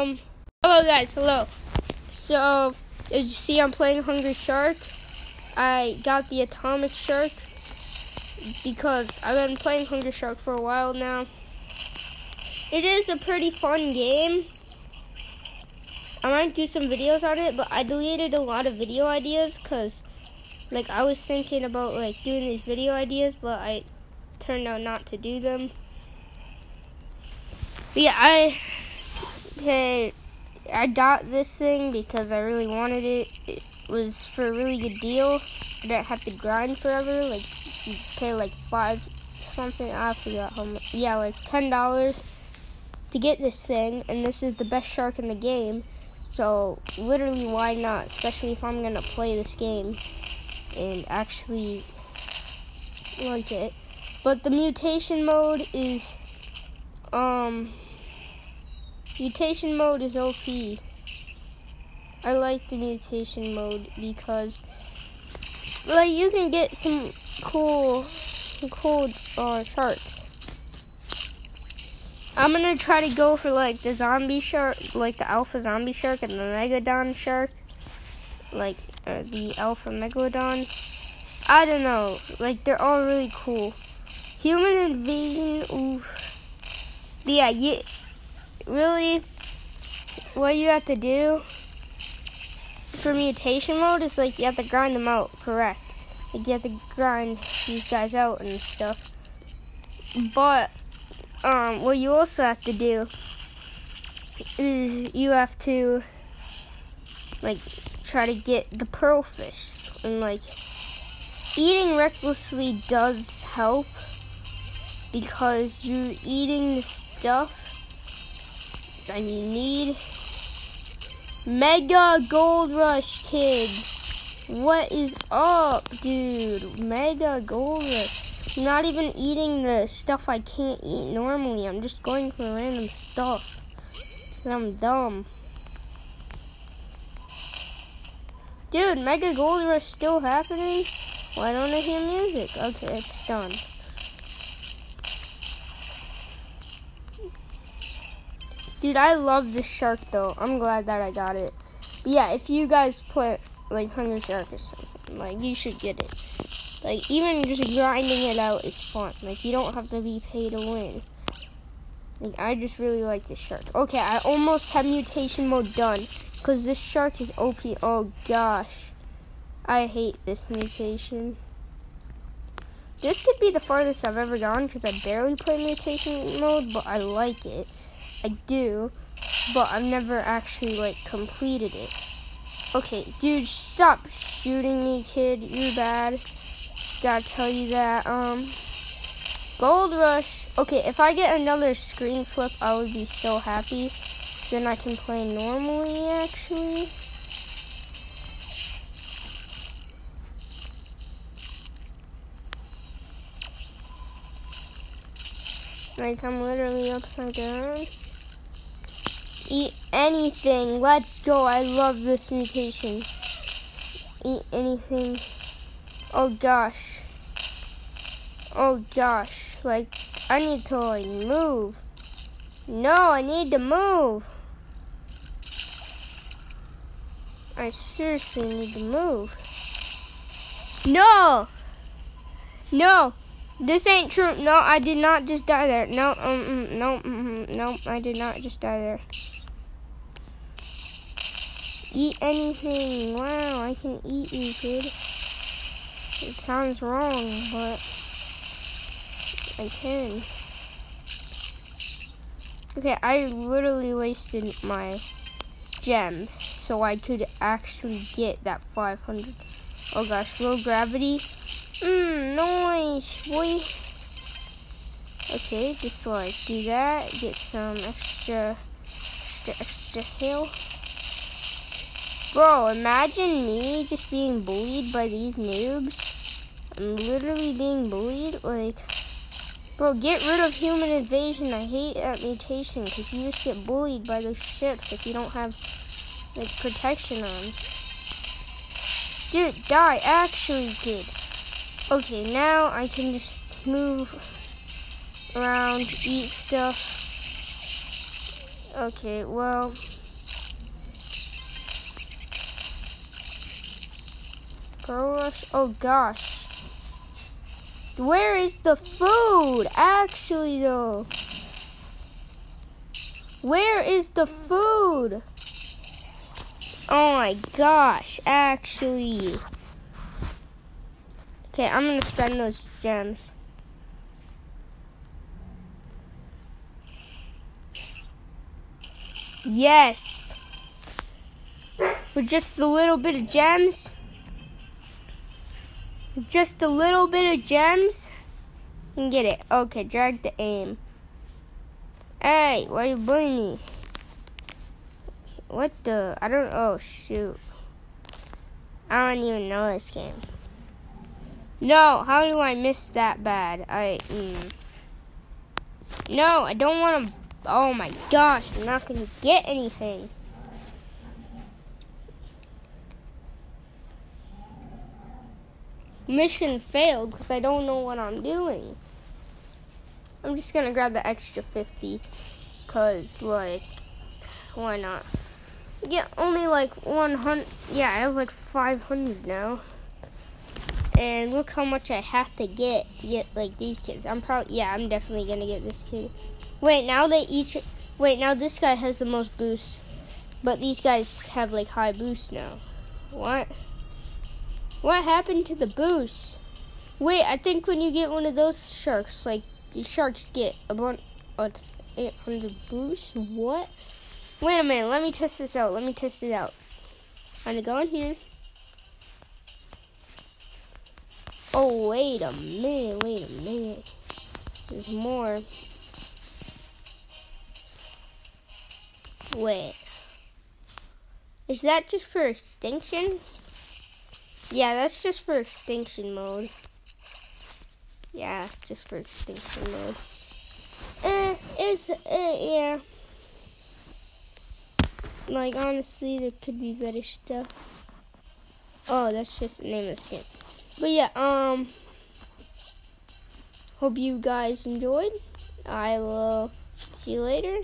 Um, hello guys, hello. So, as you see, I'm playing Hungry Shark. I got the Atomic Shark because I've been playing Hungry Shark for a while now. It is a pretty fun game. I might do some videos on it, but I deleted a lot of video ideas because, like, I was thinking about like doing these video ideas, but I turned out not to do them. But yeah, I okay, I got this thing because I really wanted it. It was for a really good deal. I didn't have to grind forever. Like you pay like five something. I forgot how much. Yeah, like ten dollars to get this thing, and this is the best shark in the game. So literally, why not? Especially if I'm gonna play this game and actually like it. But the mutation mode is um mutation mode is OP. I like the mutation mode because like you can get some cool cool uh, sharks. I'm gonna try to go for like the zombie shark, like the alpha zombie shark and the megalodon shark, like uh, the alpha megalodon. I don't know, like they're all really cool. Human invasion, oof. But yeah, you really what you have to do for mutation mode is like you have to grind them out correct. Like you have to grind these guys out and stuff. But um, what you also have to do is you have to like try to get the pearl fish and like eating recklessly does help because you're eating the stuff you need. Mega Gold Rush kids. What is up, dude? Mega Gold Rush. I'm not even eating the stuff I can't eat normally. I'm just going for random stuff. I'm dumb. Dude, Mega Gold Rush still happening? Why don't I hear music? Okay, it's done. Dude, I love this shark though. I'm glad that I got it. But yeah, if you guys play like Hungry Shark or something, like you should get it. Like, even just grinding it out is fun. Like, you don't have to be paid to win. Like, I just really like this shark. Okay, I almost have mutation mode done. Because this shark is OP. Oh, gosh. I hate this mutation. This could be the farthest I've ever gone because I barely play mutation mode, but I like it. I do, but I've never actually, like, completed it. Okay, dude, stop shooting me, kid. You're bad Just gotta tell you that. Um, Gold Rush. Okay, if I get another screen flip, I would be so happy. Then I can play normally, actually. Like, I'm literally upside down. Eat anything. Let's go. I love this mutation. Eat anything. Oh gosh. Oh gosh. Like, I need to like move. No, I need to move. I seriously need to move. No! No! This ain't true. No, I did not just die there. No, um, mm, no, mm, no, I did not just die there. Eat anything. Wow, I can eat you, kid. It sounds wrong, but I can. Okay, I literally wasted my gems so I could actually get that 500. Oh gosh, low gravity. Mmm, nice, boy. Okay, just like do that, get some extra, extra, extra health. Bro, imagine me just being bullied by these noobs. I'm literally being bullied. Like, bro, get rid of human invasion. I hate that mutation because you just get bullied by those ships if you don't have, like, protection on. Dude, die, actually, kid. Okay, now I can just move around, eat stuff. Okay, well... Oh gosh. Where is the food? Actually, though. Where is the food? Oh my gosh, actually. Okay, I'm gonna spend those gems. Yes. With just a little bit of gems. Just a little bit of gems. and get it. Okay, drag the aim. Hey, why are you bullying me? What the? I don't. Oh shoot! I don't even know this game. No, how do I miss that bad? I. Mm. No, I don't want to. Oh my gosh! I'm not gonna get anything. Mission failed because I don't know what I'm doing. I'm just gonna grab the extra 50 because like why not? Yeah only like 100 yeah I have like 500 now. And look how much I have to get to get like these kids. I'm probably yeah I'm definitely gonna get this kid wait now they each wait now this guy has the most boost but these guys have like high boost now. What what happened to the boost wait I think when you get one of those sharks like the sharks get about uh, 800 boost. What? Wait a minute. Let me test this out. Let me test it out. I'm gonna go in here. Oh, wait a minute. Wait a minute. There's more. Wait. Is that just for extinction? Yeah, that's just for extinction mode. Yeah, just for extinction mode. Eh, it's, uh, yeah. Like, honestly, there could be better stuff. Oh, that's just the name of the skin. But yeah, um, hope you guys enjoyed. I will see you later.